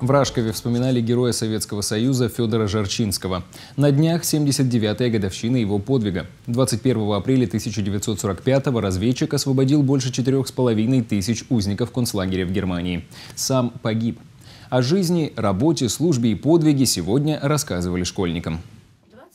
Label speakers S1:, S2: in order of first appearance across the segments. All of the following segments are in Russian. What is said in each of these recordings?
S1: В Рашкове вспоминали героя Советского Союза Федора Жарчинского. На днях 79-я годовщина его подвига. 21 апреля 1945-го разведчик освободил больше 4,5 тысяч узников концлагеря в Германии. Сам погиб. О жизни, работе, службе и подвиге сегодня рассказывали школьникам.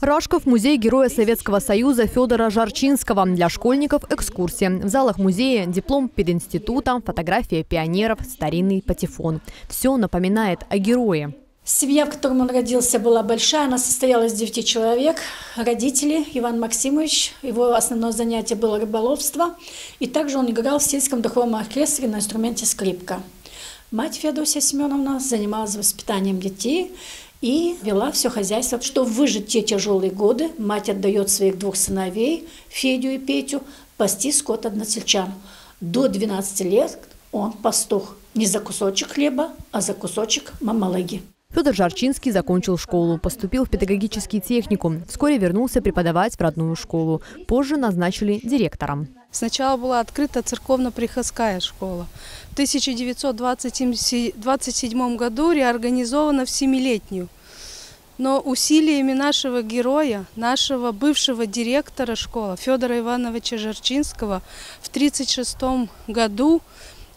S2: Рашков – музей героя Советского Союза Федора Жарчинского. Для школьников – экскурсия. В залах музея – диплом пединститута, фотография пионеров, старинный патефон. Все напоминает о герое.
S3: Семья, в которой он родился, была большая. Она состояла из девяти человек. Родители, Иван Максимович, его основное занятие было рыболовство. И также он играл в сельском духовом оркестре на инструменте скрипка. Мать Феодосия Семеновна занималась воспитанием детей и вела все хозяйство. Чтобы выжить те тяжелые годы, мать отдает своих двух сыновей, Федю и Петю, пасти скот односельчан. До 12 лет он пастух не за кусочек хлеба, а за кусочек мамалыги.
S2: Федор Жарчинский закончил школу, поступил в педагогический техникум. Вскоре вернулся преподавать в родную школу. Позже назначили директором.
S4: Сначала была открыта церковно-приходская школа. В 1927 году реорганизована в семилетнюю. Но усилиями нашего героя, нашего бывшего директора школы Федора Ивановича Жарчинского в 1936 году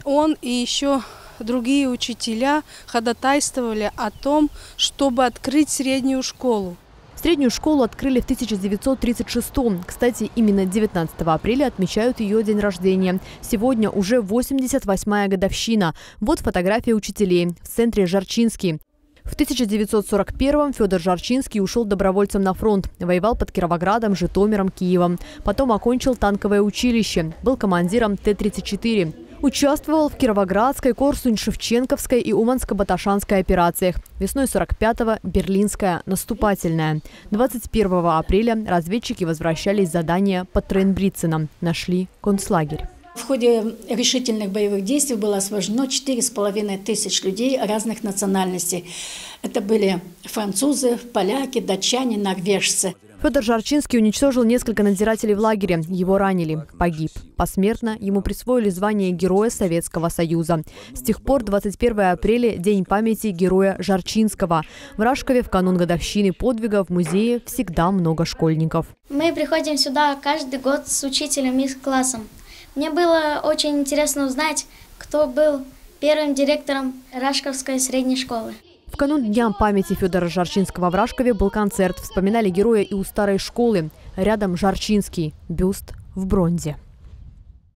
S4: он и еще другие учителя ходатайствовали о том, чтобы открыть среднюю школу.
S2: Среднюю школу открыли в 1936 -м. Кстати, именно 19 апреля отмечают ее день рождения. Сегодня уже 88-я годовщина. Вот фотография учителей в центре Жарчинский. В 1941-м Федор Жарчинский ушел добровольцем на фронт. Воевал под Кировоградом, Житомиром, Киевом. Потом окончил танковое училище. Был командиром Т-34. Участвовал в Кировоградской, Корсунь-Шевченковской и Уманско-Баташанской операциях. Весной 45-го – Берлинская наступательная. 21 апреля разведчики возвращались с задания под Трейнбриценом. Нашли концлагерь.
S3: В ходе решительных боевых действий было освобождено 4,5 тысяч людей разных национальностей. Это были французы, поляки, датчане, норвежцы.
S2: Федор Жарчинский уничтожил несколько надзирателей в лагере. Его ранили. Погиб. Посмертно ему присвоили звание Героя Советского Союза. С тех пор 21 апреля – День памяти героя Жарчинского. В Рашкове в канун годовщины подвига в музее всегда много школьников.
S5: Мы приходим сюда каждый год с учителем и с классом. Мне было очень интересно узнать, кто был первым директором Рашковской средней школы.
S2: В канун Дня памяти Федора Жарчинского в Рашкове был концерт. Вспоминали героя и у старой школы. Рядом Жарчинский. Бюст в бронзе.